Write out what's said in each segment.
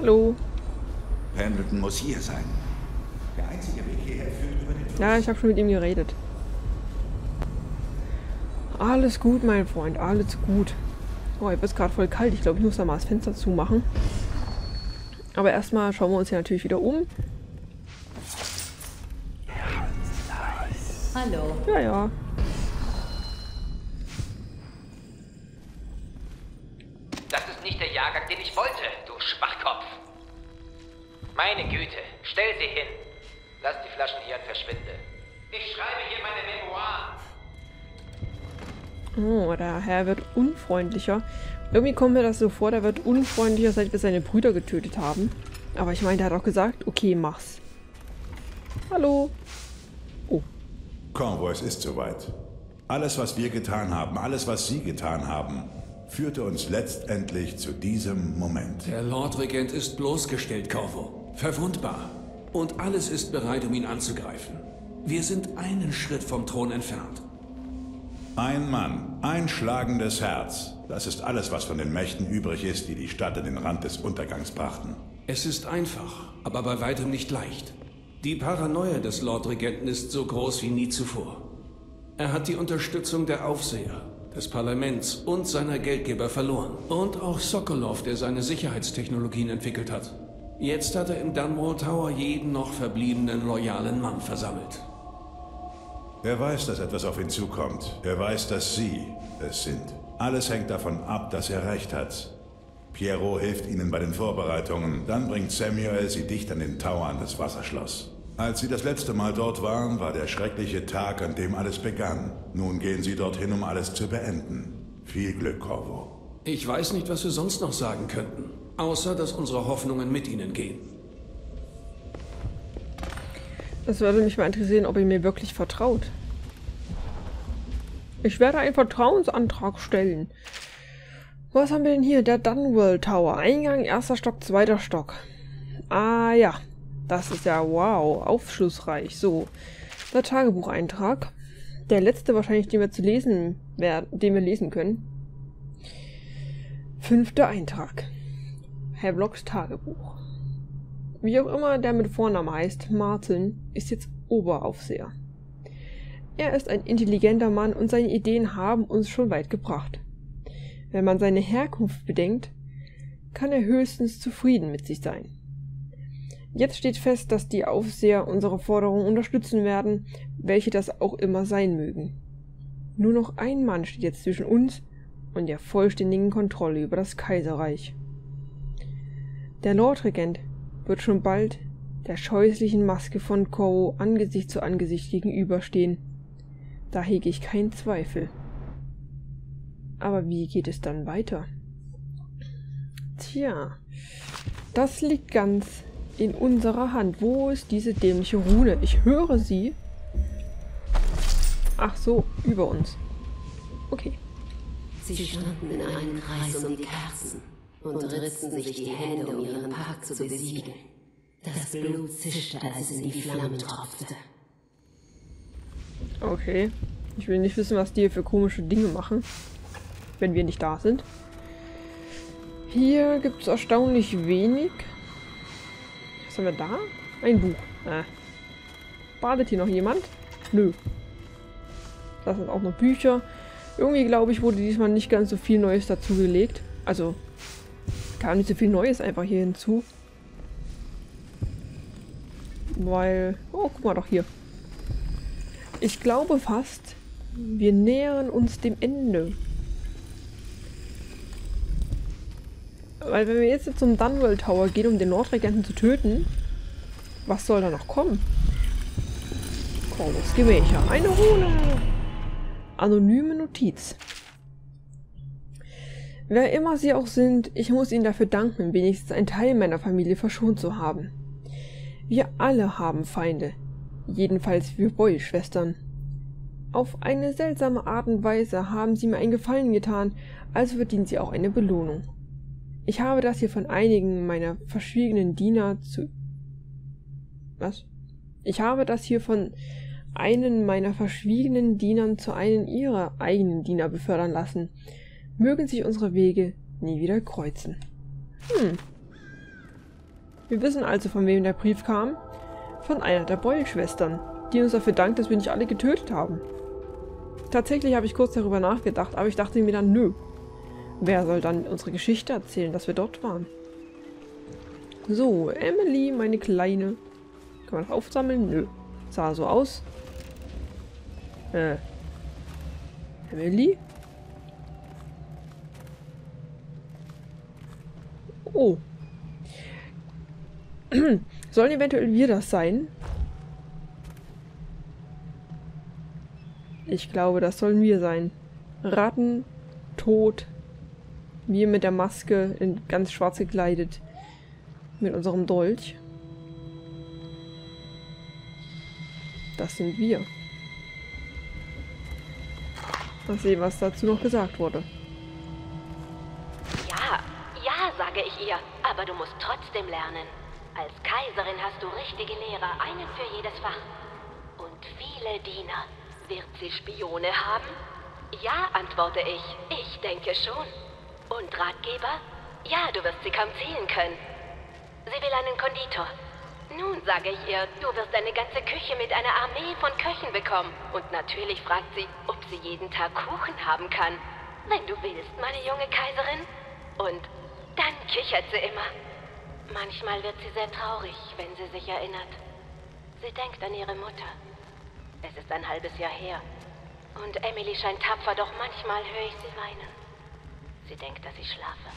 Hallo. Pendleton muss hier sein. Der einzige Weg hierher führt über den Fluss. Ja, ich habe schon mit ihm geredet. Alles gut, mein Freund, alles gut. Oh, jetzt wird gerade voll kalt. Ich glaube, ich muss da mal das Fenster zumachen. Aber erstmal schauen wir uns hier natürlich wieder um. Hallo. Ja, ja. Das ist nicht der Jahrgang, den ich wollte, du Schwachkopf. Meine Güte, stell sie hin. Lass die Flaschen hier und verschwinde. Ich schreibe hier meine Memoiren. Oh, der Herr wird unfreundlicher. Irgendwie kommt mir das so vor, der wird unfreundlicher, seit wir seine Brüder getötet haben. Aber ich meine, der hat auch gesagt, okay, mach's. Hallo. Oh, Convoy, es ist soweit. Alles, was wir getan haben, alles, was Sie getan haben, führte uns letztendlich zu diesem Moment. Der Lordregent ist bloßgestellt, Corvo. Verwundbar. Und alles ist bereit, um ihn anzugreifen. Wir sind einen Schritt vom Thron entfernt. Ein Mann, ein schlagendes Herz. Das ist alles, was von den Mächten übrig ist, die die Stadt an den Rand des Untergangs brachten. Es ist einfach, aber bei weitem nicht leicht. Die Paranoia des Lordregenten ist so groß wie nie zuvor. Er hat die Unterstützung der Aufseher, des Parlaments und seiner Geldgeber verloren. Und auch Sokolov, der seine Sicherheitstechnologien entwickelt hat. Jetzt hat er im Dunwall Tower jeden noch verbliebenen loyalen Mann versammelt. Er weiß, dass etwas auf ihn zukommt. Er weiß, dass Sie es sind. Alles hängt davon ab, dass er recht hat. Pierrot hilft Ihnen bei den Vorbereitungen. Dann bringt Samuel Sie dicht an den Tower an das Wasserschloss. Als Sie das letzte Mal dort waren, war der schreckliche Tag, an dem alles begann. Nun gehen Sie dorthin, um alles zu beenden. Viel Glück, Corvo. Ich weiß nicht, was wir sonst noch sagen könnten. Außer, dass unsere Hoffnungen mit ihnen gehen. das würde mich mal interessieren, ob ihr mir wirklich vertraut. Ich werde einen Vertrauensantrag stellen. Was haben wir denn hier? Der Dunwell Tower. Eingang, erster Stock, zweiter Stock. Ah ja, das ist ja wow, aufschlussreich. So, der Tagebucheintrag. Der letzte wahrscheinlich, den wir zu lesen werden, den wir lesen können. Fünfter Eintrag. Havelocks Tagebuch. Wie auch immer der mit Vornamen heißt, Martin, ist jetzt Oberaufseher. Er ist ein intelligenter Mann und seine Ideen haben uns schon weit gebracht. Wenn man seine Herkunft bedenkt, kann er höchstens zufrieden mit sich sein. Jetzt steht fest, dass die Aufseher unsere Forderungen unterstützen werden, welche das auch immer sein mögen. Nur noch ein Mann steht jetzt zwischen uns und der vollständigen Kontrolle über das Kaiserreich. Der Lordregent wird schon bald der scheußlichen Maske von Koro Angesicht zu Angesicht gegenüberstehen. Da hege ich keinen Zweifel. Aber wie geht es dann weiter? Tja, das liegt ganz in unserer Hand. Wo ist diese dämliche Rune? Ich höre sie. Ach so, über uns. Okay. Sie standen in einem Kreis um die Kerzen und ritzten sich die Hände, um ihren Park zu besiegeln. Das Blut zischte, als es in die Flammen tropfte. Okay. Ich will nicht wissen, was die hier für komische Dinge machen, wenn wir nicht da sind. Hier gibt es erstaunlich wenig. Was haben wir da? Ein Buch. Ah. Badet hier noch jemand? Nö. Das sind auch noch Bücher. Irgendwie, glaube ich, wurde diesmal nicht ganz so viel Neues dazugelegt. Also, kam nicht so viel Neues einfach hier hinzu. Weil... Oh, guck mal doch hier. Ich glaube fast, wir nähern uns dem Ende. Weil wenn wir jetzt zum Dunwell Tower gehen, um den Nordregenten zu töten, was soll da noch kommen? Corvus Gemächer. Eine Rune! Anonyme Notiz. Wer immer sie auch sind, ich muss ihnen dafür danken, wenigstens ein Teil meiner Familie verschont zu haben. Wir alle haben Feinde. Jedenfalls wir Boyle-Schwestern. Auf eine seltsame Art und Weise haben sie mir einen Gefallen getan, also verdienen sie auch eine Belohnung. Ich habe das hier von einigen meiner verschwiegenen Diener zu. Was? Ich habe das hier von einen meiner verschwiegenen Dienern zu einem ihrer eigenen Diener befördern lassen. Mögen sich unsere Wege nie wieder kreuzen. Hm. Wir wissen also, von wem der Brief kam. Von einer der Boyle-Schwestern, die uns dafür dankt, dass wir nicht alle getötet haben. Tatsächlich habe ich kurz darüber nachgedacht, aber ich dachte mir dann, nö. Wer soll dann unsere Geschichte erzählen, dass wir dort waren? So, Emily, meine Kleine. Kann man das aufsammeln? Nö. Sah so aus. Äh. Emily? Oh. Sollen eventuell wir das sein? Ich glaube, das sollen wir sein. Ratten, tot. Wir mit der Maske, in ganz schwarz gekleidet. Mit unserem Dolch. Das sind wir. Mal sehen, was dazu noch gesagt wurde. Ja, ja, sage ich ihr. Aber du musst trotzdem lernen. Als Kaiserin hast du richtige Lehrer, einen für jedes Fach. Und viele Diener. Wird sie Spione haben? Ja, antworte ich. Ich denke schon. Und Ratgeber? Ja, du wirst sie kaum zählen können. Sie will einen Konditor. Nun sage ich ihr, du wirst eine ganze Küche mit einer Armee von Köchen bekommen. Und natürlich fragt sie, ob sie jeden Tag Kuchen haben kann. Wenn du willst, meine junge Kaiserin. Und dann kichert sie immer. Manchmal wird sie sehr traurig, wenn sie sich erinnert. Sie denkt an ihre Mutter. Es ist ein halbes Jahr her. Und Emily scheint tapfer, doch manchmal höre ich sie weinen. Sie denkt, dass ich schlafe.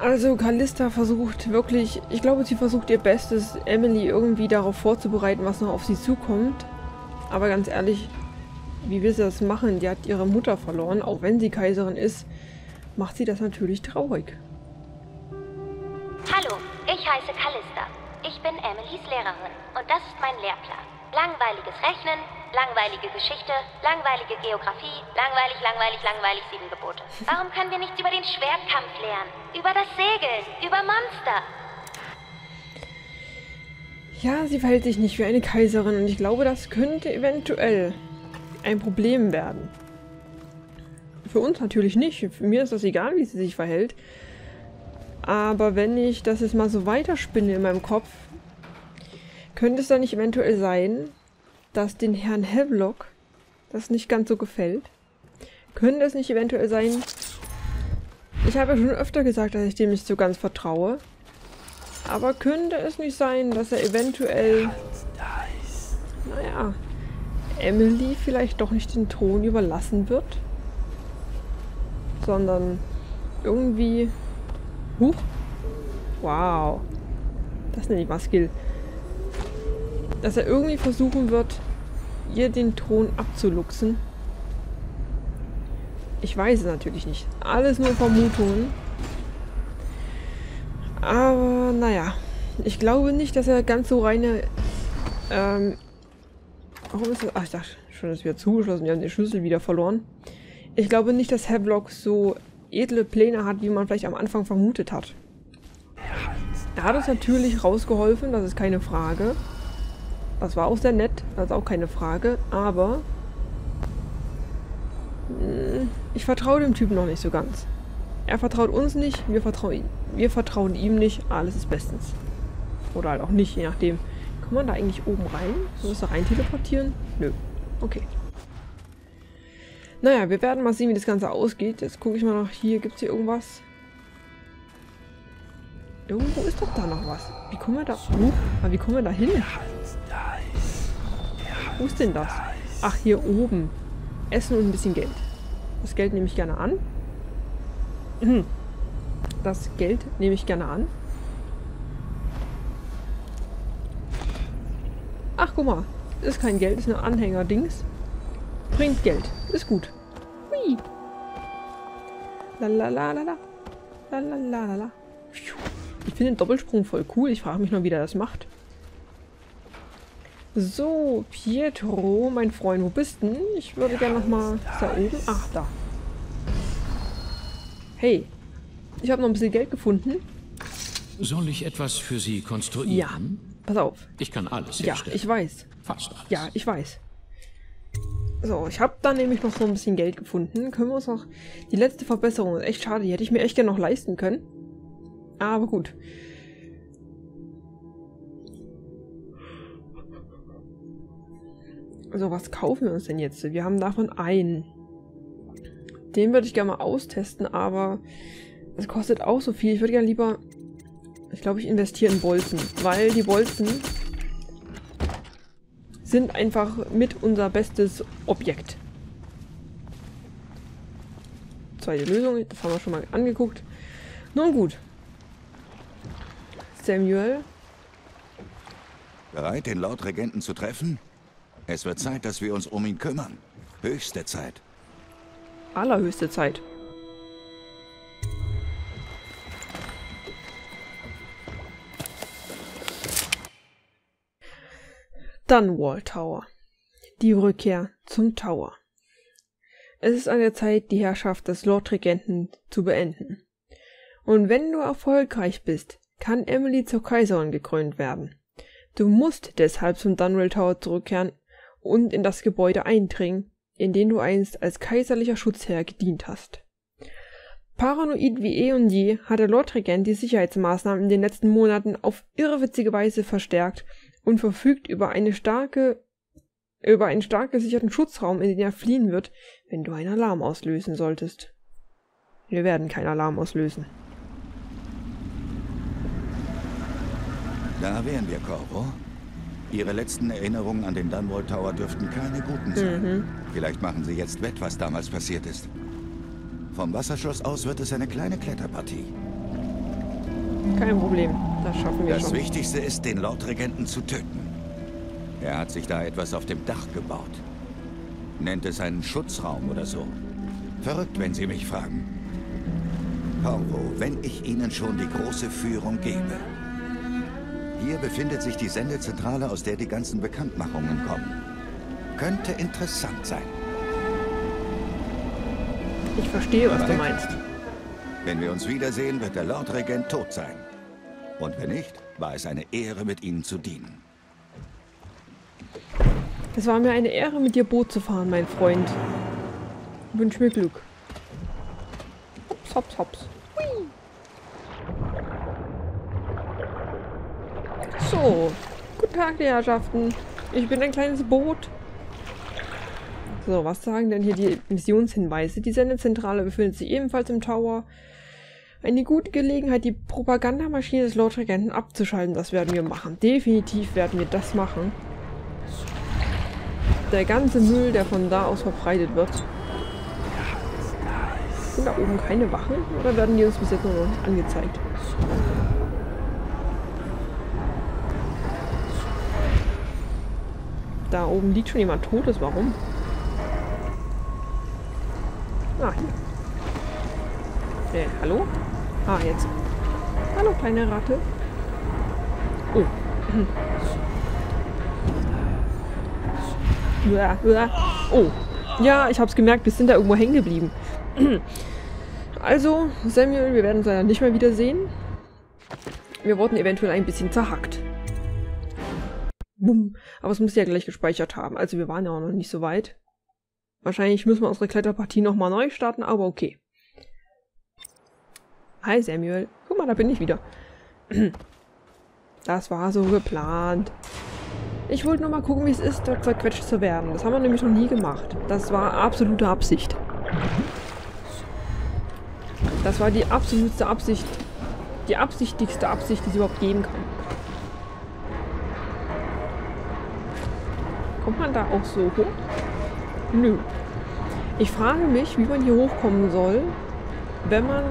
Also Callista versucht wirklich, ich glaube, sie versucht ihr Bestes, Emily irgendwie darauf vorzubereiten, was noch auf sie zukommt. Aber ganz ehrlich, wie will sie das machen? Die hat ihre Mutter verloren, auch wenn sie Kaiserin ist, macht sie das natürlich traurig. Hallo, ich heiße Callista. Ich bin Emilys Lehrerin und das ist mein Lehrplan. Langweiliges Rechnen, langweilige Geschichte, langweilige Geografie, langweilig, langweilig, langweilig sieben Gebote. Warum können wir nichts über den Schwertkampf lernen? Über das Segeln, über Monster? Ja, sie verhält sich nicht wie eine Kaiserin und ich glaube, das könnte eventuell ein Problem werden. Für uns natürlich nicht. Für mir ist das egal, wie sie sich verhält. Aber wenn ich das jetzt mal so weiterspinne in meinem Kopf, könnte es dann nicht eventuell sein, dass den Herrn Havelock das nicht ganz so gefällt? Könnte es nicht eventuell sein... Ich habe ja schon öfter gesagt, dass ich dem nicht so ganz vertraue. Aber könnte es nicht sein, dass er eventuell... Naja, Emily vielleicht doch nicht den Thron überlassen wird? Sondern irgendwie... Huch. Wow. Das nenne ich mal Skill. Dass er irgendwie versuchen wird, ihr den Thron abzuluxen. Ich weiß es natürlich nicht. Alles nur Vermutungen. Aber naja. Ich glaube nicht, dass er ganz so reine... Ähm, warum ist das? Ach, ich dachte schon, ist wieder zugeschlossen. Wir haben den Schlüssel wieder verloren. Ich glaube nicht, dass Havelock so edle Pläne hat, wie man vielleicht am Anfang vermutet hat. Er hat uns natürlich rausgeholfen, das ist keine Frage. Das war auch sehr nett, das ist auch keine Frage, aber hm, ich vertraue dem Typen noch nicht so ganz. Er vertraut uns nicht, wir vertrauen, wir vertrauen ihm nicht, alles ist bestens. Oder halt auch nicht, je nachdem. Kann man da eigentlich oben rein? Soll das da rein teleportieren? Nö. Okay. Naja, wir werden mal sehen, wie das Ganze ausgeht. Jetzt gucke ich mal noch hier. Gibt es hier irgendwas? Irgendwo ist doch da noch was. Wie kommen wir da... Uh, wie kommen wir da hin? Wo ist denn das? Ach, hier oben. Essen und ein bisschen Geld. Das Geld nehme ich gerne an. Hm. Das Geld nehme ich gerne an. Ach, guck mal. Ist kein Geld, ist ein Anhänger-Dings. Bringt Geld. Ist gut. Hui. Lalalala. Lalalala. Ich finde den Doppelsprung voll cool. Ich frage mich nur, wie der das macht. So, Pietro, mein Freund, wo bist du? Ich würde gerne nochmal da oben. Ach, da. Hey, ich habe noch ein bisschen Geld gefunden. Soll ich etwas für Sie konstruieren? Ja, pass auf. Ich kann alles Ja, herstellen. ich weiß. Fast alles. Ja, ich weiß. So, ich habe da nämlich noch so ein bisschen Geld gefunden. Können wir uns noch... Die letzte Verbesserung ist echt schade. Die hätte ich mir echt gerne noch leisten können. Aber gut. So, was kaufen wir uns denn jetzt? Wir haben davon einen. Den würde ich gerne mal austesten, aber es kostet auch so viel. Ich würde gerne lieber... Ich glaube, ich investiere in Bolzen, weil die Bolzen sind einfach mit unser bestes Objekt. Zweite Lösung, das haben wir schon mal angeguckt. Nun gut. Samuel. Bereit, den Lordregenten zu treffen? Es wird Zeit, dass wir uns um ihn kümmern. Höchste Zeit. Allerhöchste Zeit. Dunwall Tower. Die Rückkehr zum Tower. Es ist an der Zeit, die Herrschaft des Lordregenten zu beenden. Und wenn du erfolgreich bist, kann Emily zur Kaiserin gekrönt werden. Du musst deshalb zum Dunwall Tower zurückkehren und in das Gebäude eindringen, in dem du einst als kaiserlicher Schutzherr gedient hast. Paranoid wie eh und je hat der Lordregent die Sicherheitsmaßnahmen in den letzten Monaten auf irrwitzige Weise verstärkt und verfügt über eine starke über einen stark gesicherten Schutzraum, in den er fliehen wird, wenn du einen Alarm auslösen solltest. Wir werden keinen Alarm auslösen. Da wären wir, Corvo. Ihre letzten Erinnerungen an den Dunwall Tower dürften keine guten sein. Mhm. Vielleicht machen Sie jetzt wett, was damals passiert ist. Vom Wasserschloss aus wird es eine kleine Kletterpartie. Kein Problem, das schaffen wir Das schon. Wichtigste ist, den Lordregenten zu töten. Er hat sich da etwas auf dem Dach gebaut. Nennt es einen Schutzraum oder so. Verrückt, wenn Sie mich fragen. Corvo, wenn ich Ihnen schon die große Führung gebe. Hier befindet sich die Sendezentrale, aus der die ganzen Bekanntmachungen kommen. Könnte interessant sein. Ich verstehe, was du meinst. Wenn wir uns wiedersehen, wird der Lordregent tot sein. Und wenn nicht, war es eine Ehre, mit Ihnen zu dienen. Es war mir eine Ehre, mit dir Boot zu fahren, mein Freund. Wünsch mir Glück. Hops, hops, hops. Hui. So. Guten Tag, die Herrschaften. Ich bin ein kleines Boot. So, was sagen denn hier die Missionshinweise? Die Sendezentrale befindet sich ebenfalls im Tower. Eine gute Gelegenheit, die Propagandamaschine des Lordregenten abzuschalten. Das werden wir machen. Definitiv werden wir das machen. Der ganze Müll, der von da aus verbreitet wird. Sind da oben keine Wachen? Oder werden die uns bis jetzt nur noch nicht angezeigt? Da oben liegt schon jemand Totes. Warum? Ah, hier. Äh, hallo? Ah, jetzt. Hallo, kleine Ratte. Oh. Oh. Ja, ich hab's gemerkt, wir sind da irgendwo hängen geblieben. Also, Samuel, wir werden uns leider nicht mehr wiedersehen. Wir wurden eventuell ein bisschen zerhackt. Bumm. Aber es muss ja gleich gespeichert haben. Also wir waren ja auch noch nicht so weit. Wahrscheinlich müssen wir unsere Kletterpartie nochmal neu starten, aber okay. Hi Samuel. Guck mal, da bin ich wieder. Das war so geplant. Ich wollte nur mal gucken, wie es ist, dort zerquetscht zu werden. Das haben wir nämlich noch nie gemacht. Das war absolute Absicht. Das war die absoluteste Absicht. Die absichtigste Absicht, die es überhaupt geben kann. Kommt man da auch so hoch? Nö. Ich frage mich, wie man hier hochkommen soll, wenn man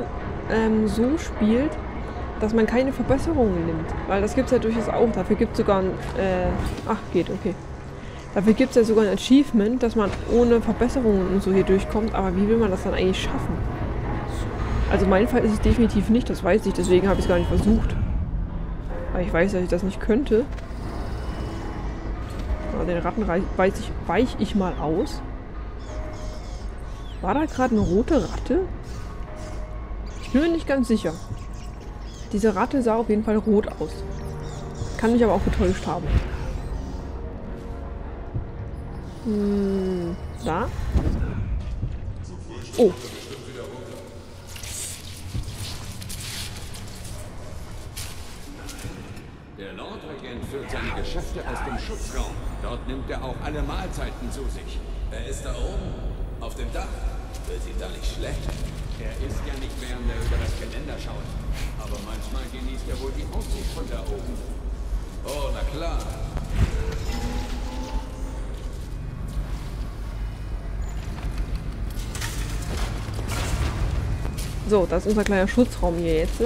ähm, so spielt, dass man keine Verbesserungen nimmt. Weil das gibt es ja durchaus auch. Dafür gibt es sogar ein... Äh, ach, geht, okay. Dafür gibt es ja sogar ein Achievement, dass man ohne Verbesserungen und so hier durchkommt. Aber wie will man das dann eigentlich schaffen? Also mein Fall ist es definitiv nicht, das weiß ich. Deswegen habe ich es gar nicht versucht. Weil ich weiß, dass ich das nicht könnte. Aber den Ratten weiß ich, weich ich mal aus. War da gerade eine rote Ratte? Ich bin mir nicht ganz sicher. Diese Ratte sah auf jeden Fall rot aus. Kann mich aber auch getäuscht haben. Hm, da? Oh. Der Lordregent führt seine Geschäfte aus dem Schutzraum. Dort nimmt er auch alle Mahlzeiten zu sich. Er ist da oben, auf dem Dach. Wird ihm da nicht schlecht? Er ist ja nicht während er über das Geländer schaut. Aber manchmal genießt er wohl die Aussicht von da oben. Oh, na klar. So, das ist unser kleiner Schutzraum hier jetzt.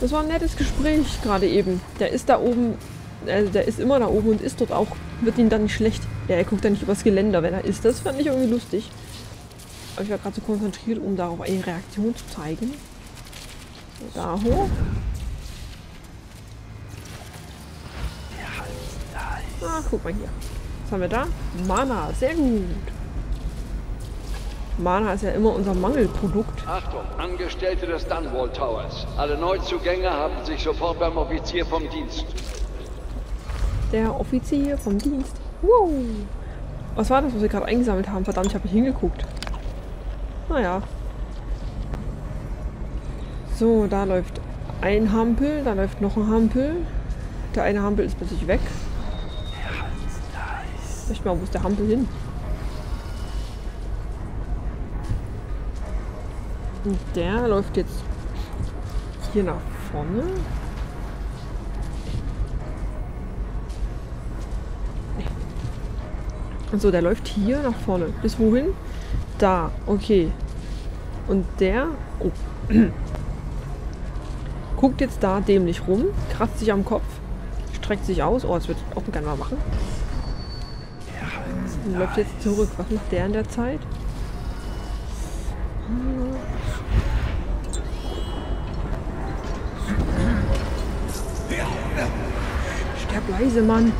Das war ein nettes Gespräch gerade eben. Der ist da oben, also der ist immer da oben und ist dort auch. Wird ihm dann nicht schlecht. Ja, er guckt dann nicht übers Geländer, wenn er ist. Das fand ich irgendwie lustig. Aber ich war gerade so konzentriert, um darauf eine Reaktion zu zeigen. Da hoch. Ah, guck mal hier. Was haben wir da? Mana, sehr gut. Mana ist ja immer unser Mangelprodukt. Achtung, Angestellte des Dunwall Towers. Alle Neuzugänge haben sich sofort beim Offizier vom Dienst. Der Offizier vom Dienst. Wow. Was war das, was wir gerade eingesammelt haben? Verdammt, ich habe nicht hingeguckt. Naja. So, da läuft ein Hampel, da läuft noch ein Hampel. Der eine Hampel ist plötzlich weg. Ich mal, wo ist der Hampel hin? Und der läuft jetzt hier nach vorne. Also der läuft hier nach vorne. Bis wohin? Da. Okay. Und der oh. guckt jetzt da dämlich rum, kratzt sich am Kopf, streckt sich aus. Oh, das wird auch gerne mal machen. Und läuft jetzt zurück. Was macht der in der Zeit? Sterb leise, Mann.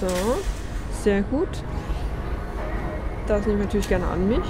So, sehr gut. Das nehme ich natürlich gerne an mich.